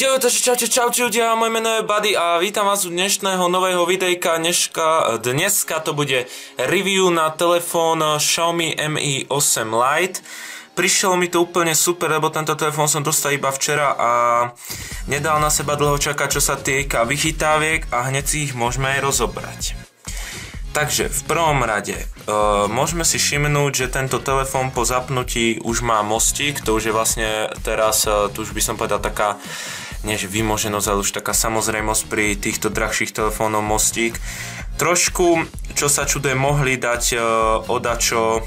Jo, takže čaute, čaute ľudia, moje meno je Buddy a vítam vás u dnešného nového videjka. Dneška, dneska to bude review na telefón Xiaomi Mi 8 Lite. Prišiel mi to úplne super, lebo tento telefón som dostal iba včera a nedal na seba dlho čakať, čo sa týka vychytáviek a hneď si ich môžeme aj rozobrať. Takže v prvom rade uh, môžeme si všimnúť, že tento telefón po zapnutí už má mostík, to už je vlastne teraz, uh, tu už by som povedal taká než vymoženosť, ale už taká samozrejmosť pri týchto drahších telefónov mostík. Trošku, čo sa čuduje, mohli dať uh, odačo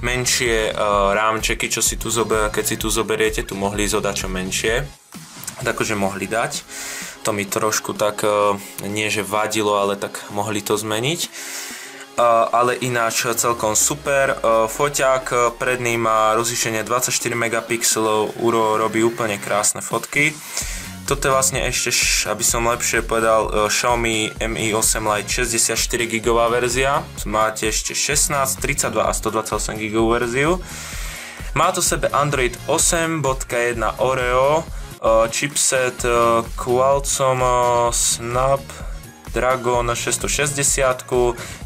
menšie uh, rámčeky, čo si tu zober, keď si tu zoberiete, tu mohli ísť odačo menšie, takže mohli dať to mi trošku tak e, nie že vadilo, ale tak mohli to zmeniť. E, ale ináč celkom super. E, foťák predný má rozlišenie 24 megapixelov, Uro robí úplne krásne fotky. Toto je vlastne ešte, aby som lepšie povedal, Xiaomi Mi 8 Lite 64 GB verzia. Máte ešte 16, 32 a 128 GB verziu. Má to sebe Android 8.1 Oreo, chipset Qualcomm Snapdragon 660,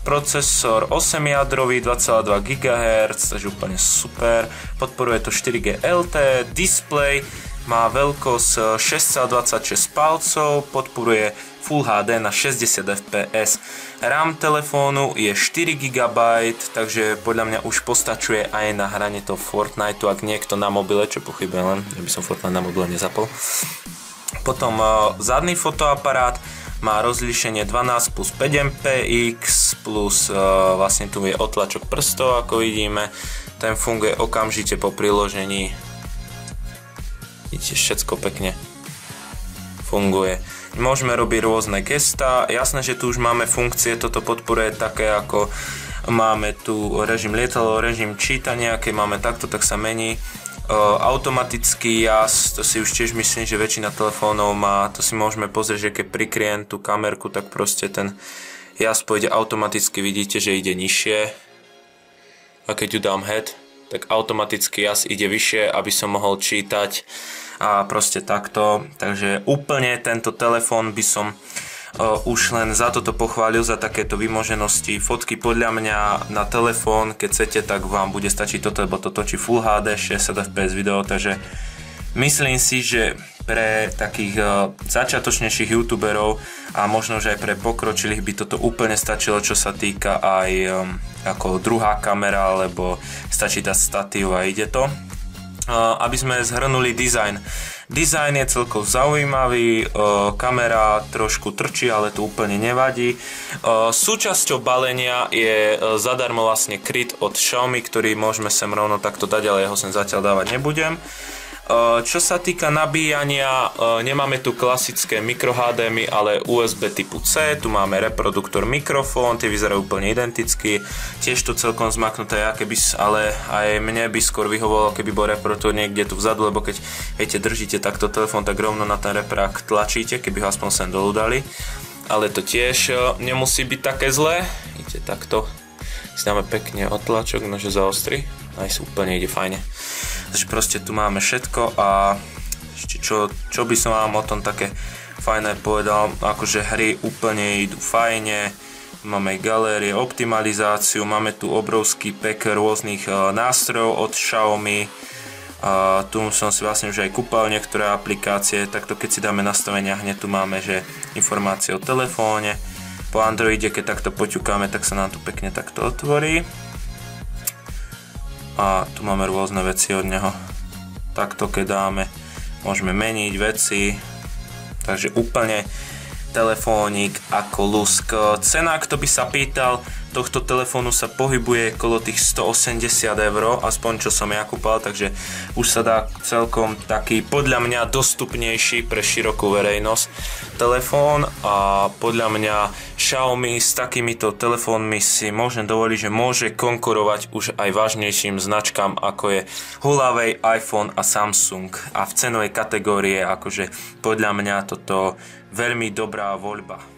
procesor 8 jadrový 2,2 GHz, takže úplne super, podporuje to 4G LTE, display má veľkosť 626 palcov, podporuje Full HD na 60 fps. RAM telefónu je 4 GB, takže podľa mňa už postačuje aj na hranie toho Fortniteu, ak niekto na mobile, čo pochybujem len, že by som Fortnite na mobile nezapol. Potom uh, zadný fotoaparát má rozlíšenie 12 plus 5 MPX plus uh, vlastne tu je otlačok prstov, ako vidíme. Ten funguje okamžite po priložení. Vidíte, všetko pekne funguje. Môžeme robiť rôzne gesta. Jasné, že tu už máme funkcie, toto podporuje také ako máme tu režim lietadlo, režim čítania, keď máme takto, tak sa mení. Uh, automatický jazd, to si už tiež myslím, že väčšina telefónov má, to si môžeme pozrieť, že keď prikriem tú kamerku, tak proste ten jazd pôjde automaticky, vidíte, že ide nižšie. A keď ju dám head, tak automaticky jazd ide vyššie, aby som mohol čítať a proste takto. Takže úplne tento telefón by som už len za toto pochválil, za takéto vymoženosti. Fotky podľa mňa na telefón, keď chcete, tak vám bude stačiť toto, lebo to točí Full HD 60 fps video, takže myslím si, že pre takých uh, začiatočnejších youtuberov a možno, že aj pre pokročilých by toto úplne stačilo, čo sa týka aj um, ako druhá kamera, alebo stačí dať statív a ide to aby sme zhrnuli dizajn. Dizajn je celkom zaujímavý, kamera trošku trčí, ale to úplne nevadí. Súčasťou balenia je zadarmo vlastne kryt od Xiaomi, ktorý môžeme sem rovno takto dať, ale ja ho sem zatiaľ dávať nebudem. Eh, čo sa týka nabíjania, eh, nemáme tu klasické micro HDMI, ale USB typu C, tu máme reproduktor mikrofón, tie vyzerajú úplne identicky, tiež to celkom zmaknuté, keby, ale aj mne by skôr vyhovovalo, keby bol reproduktor niekde tu vzadu, lebo keď viete, držíte takto telefón, tak rovno na ten reprák tlačíte, keby ho aspoň sem dolu dali. Ale to tiež eh, nemusí byť také zlé, idete takto, si dáme pekne otlačok, nože zaostri, aj úplne ide fajne. Takže proste tu máme všetko a ešte čo, čo by som vám o tom také fajné povedal, akože hry úplne idú fajne, máme galérie, optimalizáciu, máme tu obrovský pek rôznych uh, nástrojov od Xiaomi, uh, tu som si vlastne už aj kúpal niektoré aplikácie, takto keď si dáme nastavenia, hneď tu máme, že informácie o telefóne, po Androide, keď takto poťukáme, tak sa nám tu pekne takto otvorí a tu máme rôzne veci od neho. Takto keď dáme môžeme meniť veci. Takže úplne telefónik ako lusk. Cena kto by sa pýtal tohto telefónu sa pohybuje kolo tých 180 eur, aspoň čo som ja kúpal, takže už sa dá celkom taký podľa mňa dostupnejší pre širokú verejnosť telefón a podľa mňa Xiaomi s takýmito telefónmi si môžem dovoliť, že môže konkurovať už aj vážnejším značkám ako je Huawei, iPhone a Samsung a v cenovej kategórie akože podľa mňa toto veľmi dobrá voľba.